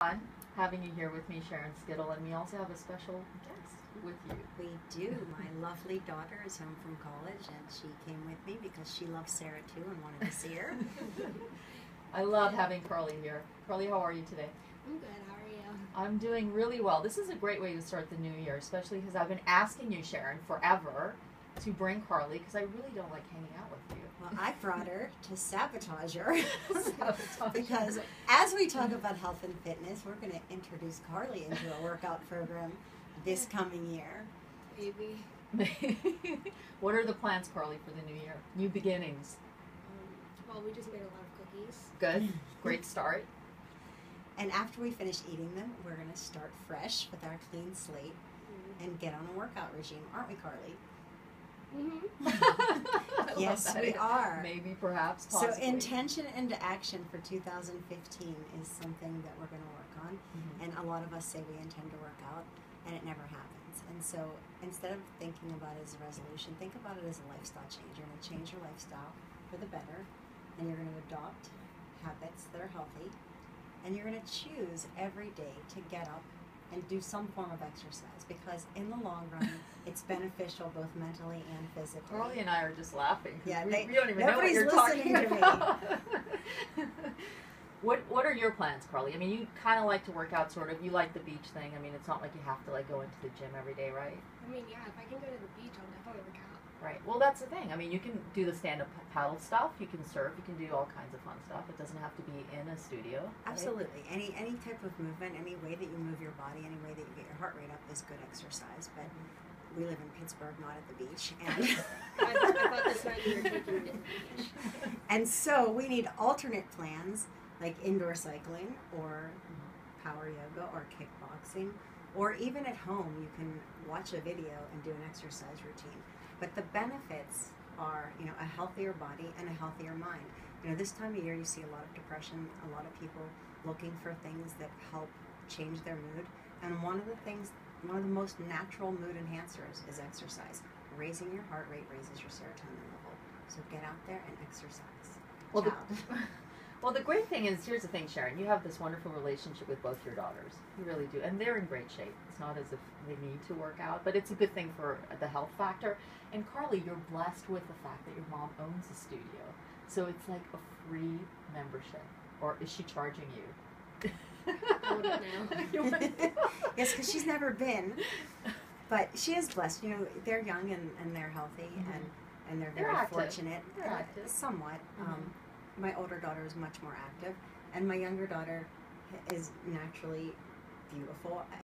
fun having you here with me, Sharon Skittle, and we also have a special guest with you. We do. My lovely daughter is home from college, and she came with me because she loves Sarah too and wanted to see her. I love having Carly here. Carly, how are you today? I'm good. How are you? I'm doing really well. This is a great way to start the new year, especially because I've been asking you, Sharon, forever to bring Carly because I really don't like hanging out with you. Well, I brought her to sabotage her Sabotage. because as we talk about health and fitness, we're going to introduce Carly into a workout program this coming year. Maybe. what are the plans, Carly, for the new year? New beginnings. Um, well, we just made a lot of cookies. Good. Great start. And after we finish eating them, we're going to start fresh with our clean slate and get on a workout regime, aren't we, Carly? Mm-hmm. Yes, we are. Maybe, perhaps, So intention into action for 2015 is something that we're going to work on. Mhm. And a lot of us say we intend to work out, and it never happens. And so instead of thinking about it as a resolution, think about it as a lifestyle change. You're going to change your lifestyle for the better, and you're going to adopt habits that are healthy, and you're going to choose every day to get up and do some form of exercise because in the long run, it's beneficial both mentally and physically. Carly and I are just laughing. Yeah, we, they- we don't even know what nobody's you're talking listening to me. about. what What are your plans, Carly? I mean, you kind of like to work out, sort of. You like the beach thing. I mean, it's not like you have to like go into the gym every day, right? I mean, yeah, if I can go to the beach, I'll definitely work out. Right. Well, that's the thing. I mean, you can do the stand up paddle stuff. You can surf. You can do all kinds of fun stuff. It doesn't have to be in a studio. right? Absolutely. Any any type of movement, any way that you move your body, any way that you get your heart rate up is good exercise. But we live in Pittsburgh, not at the beach, and I, I thought this night you were taking me to the beach. and so we need alternate plans like indoor cycling or power yoga or kickboxing, or even at home you can watch a video and do an exercise routine. But the benefits are, you know, a healthier body and a healthier mind. You know, this time of year you see a lot of depression, a lot of people looking for things that help change their mood. And one of the things, one of the most natural mood enhancers is exercise. Raising your heart rate raises your serotonin level. So get out there and exercise. Well, the, well, the great thing is, here's the thing, Sharon. You have this wonderful relationship with both your daughters. You really do, and they're in great shape. It's not as if they need to work out, but it's a good thing for the health factor. And Carly, you're blessed with the fact that your mom owns a studio, so it's like a free membership. Or is she charging you? I wouldn't know. You wouldn't know. yes, because she's never been. But she is blessed. You know, they're young and, and they're healthy Mhm. and, and they're They're very active. fortunate. They're Uh, active. Somewhat. Mhm. Um, my older daughter is much more active, and my younger daughter is naturally beautiful.